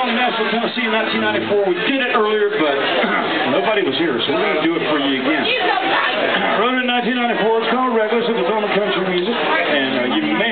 on Nashville, Tennessee in 1994. We did it earlier, but nobody was here, so we're going to do it for you again. I in 1994. It's called Wreckless. It was on the country music, and uh, you may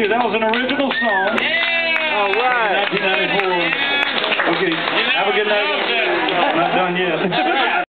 you. That was an original song. Yeah! All right. 1994. Okay. Have a good night. Not done yet.